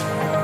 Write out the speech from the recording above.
Bye.